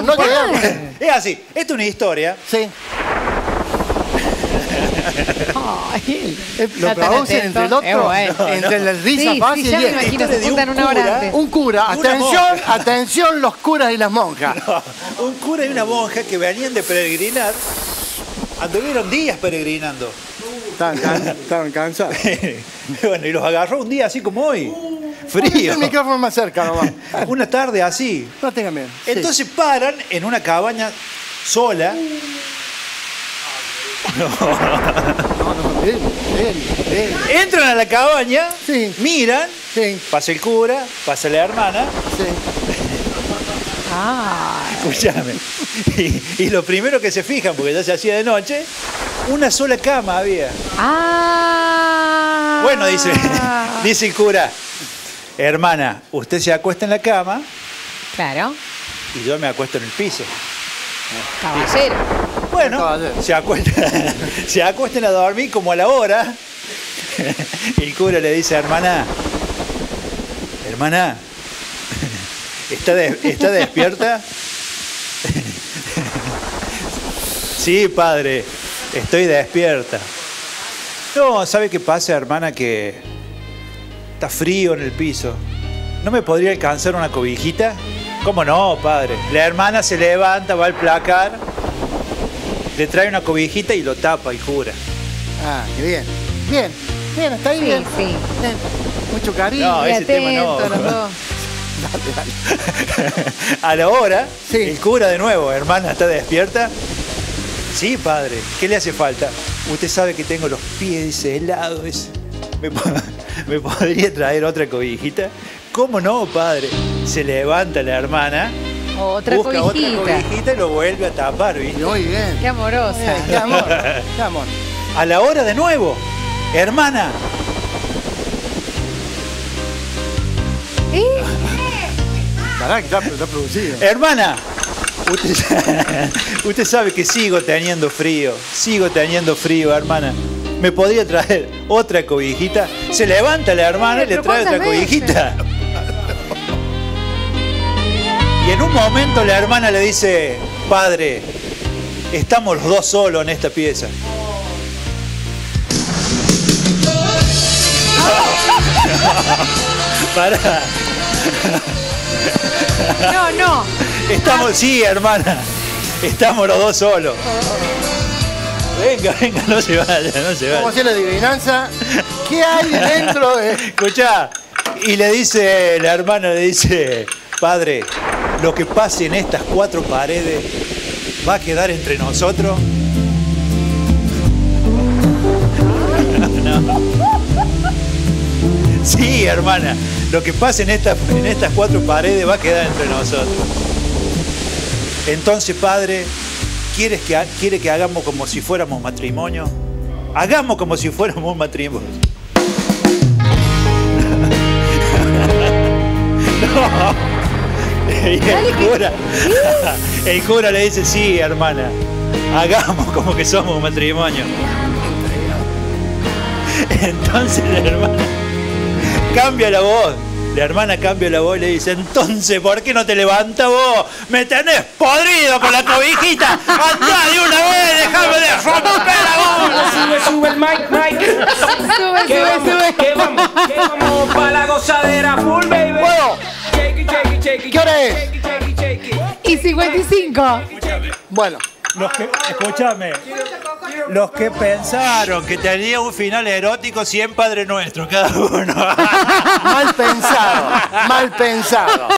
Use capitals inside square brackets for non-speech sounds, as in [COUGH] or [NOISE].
llegamos, no llegamos. Es así, esta es una historia. Sí. Ay, Eh, Lo entre el otro, bueno. entre la risa Sí, fácil sí, ya y me esto. imagino, Historia se de juntan un una hora cura. antes. Un cura, Una atención, monja. atención los curas y las monjas. Un cura y una monja que venían de peregrinar. Anduvieron días peregrinando. Estaban, can- estaban cansados. [LAUGHS] bueno, y los agarró un día así como hoy. Frío. El micrófono más cerca nomás. [LAUGHS] Una tarde así. No tengan miedo. Sí. Entonces paran en una cabaña sola. No, [LAUGHS] no, él, él, él. Entran a la cabaña, Sí. miran, Sí, pasa el cura, pasa la hermana, sí. Ah, escúchame. Y, y lo primero que se fijan, porque ya se hacía de noche, una sola cama había. ah. Bueno, dice, [LAUGHS] dice el cura, hermana, usted se acuesta en la cama Claro, y yo me acuesto en el piso. caballero. Bueno, Caballero. se acuestan, [LAUGHS] se acuestan a dormir como a la hora. [LAUGHS] El cura le dice, hermana, hermana, [LAUGHS] ¿está, de- está despierta? Sí, padre, estoy despierta. No, ¿sabe qué pasa, hermana? Que está frío en el piso. ¿No me podría alcanzar una cobijita? ¿Cómo no, padre? La hermana se levanta, va al placar, le trae una cobijita y lo tapa y jura. Ah, qué bien. Bien, bien, está ahí Sí, bien. sí. Bien. Mucho cariño. No, ese tema no. atento los dos. [LAUGHS] [LAUGHS] A la hora, Sí. el cura de nuevo, hermana, ¿está despierta? Sí, padre. ¿Qué le hace falta? Usted sabe que tengo los pies helados. ¿Me, po- [LAUGHS] me podría traer otra cobijita? ¿Cómo no, padre? Se levanta la hermana, Otra busca cobijita. otra cobijita y lo vuelve a tapar, ¿viste? Muy bien. Qué amorosa. Bien, Qué amor, qué amor. [LAUGHS] A la hora de nuevo, hermana, ¿Eh? Pará, que está, está producido. Hermana, usted, [LAUGHS] usted sabe que sigo teniendo frío, sigo teniendo frío, hermana. ¿Me podría traer otra cobijita? Se levanta la hermana y le trae otra ¿cuántas cobijita. Y en un momento la hermana le dice, padre, estamos los dos solos en esta pieza. [LAUGHS] Pará. No, no. Estamos, sí, hermana. Estamos los dos solos. Venga, venga, no se vaya, no se Vamos a vaya. hacer la adivinanza. ¿Qué hay dentro de.? [LAUGHS] Escuchá, y le dice, la hermana le dice, padre, lo que pase en estas cuatro paredes va a quedar entre nosotros. [LAUGHS] No. Sí, hermana, lo que pase en, esta- en estas cuatro paredes va a quedar entre nosotros. Entonces, padre, ¿quieres que, ¿quiere que hagamos como si fuéramos matrimonio? Hagamos como si fuéramos un matrimonio. [LAUGHS] No. Y el cura, [LAUGHS] el cura le dice, sí, hermana, hagamos como que somos un matrimonio. [LAUGHS] Entonces la hermana cambia la voz. La hermana cambia la voz y le dice, entonces, ¿por qué no te levantas vos? Me tenés podrido con la cobijita. Andá de una vez, déjame de romper la. Sube, sube el mic, mic. Sube, Que sube, vamos, sube. que vamos, que vamos pa' la gozadera full, baby. Bueno, Shake it, shake it, shake it. ¿Qué hora es? Shake it, shake it, shake it. Y 55. bueno. Los que, escúchame, los que pensaron que tenía un final erótico, 100 Padre Nuestro cada uno. [LAUGHS] Mal pensado, mal pensado.